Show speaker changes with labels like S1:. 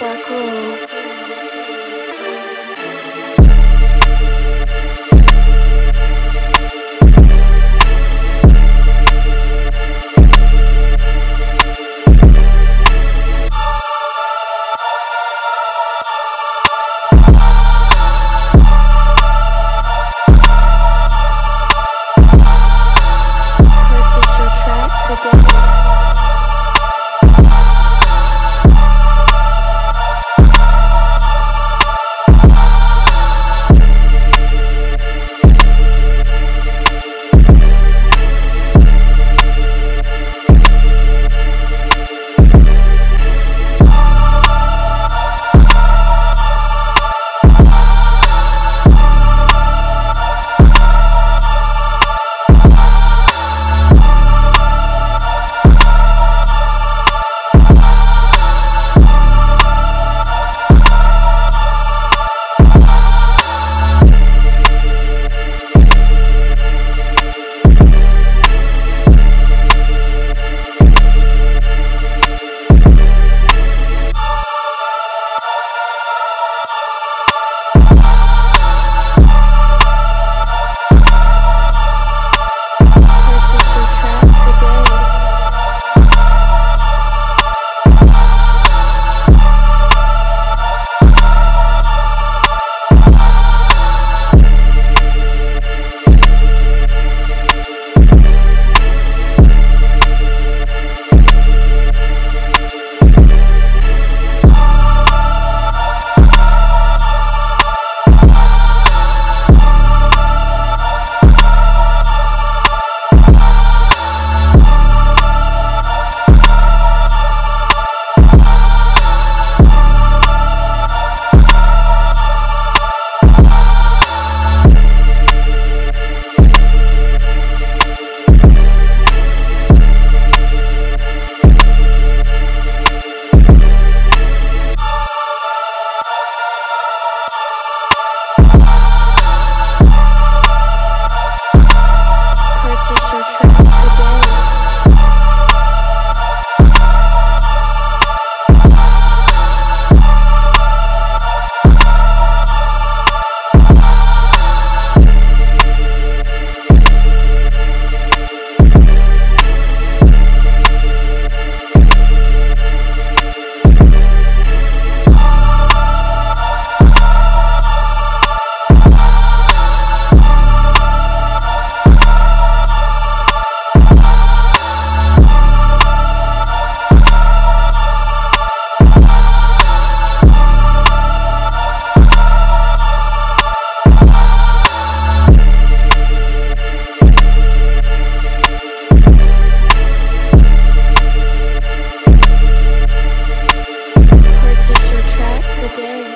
S1: back room. day.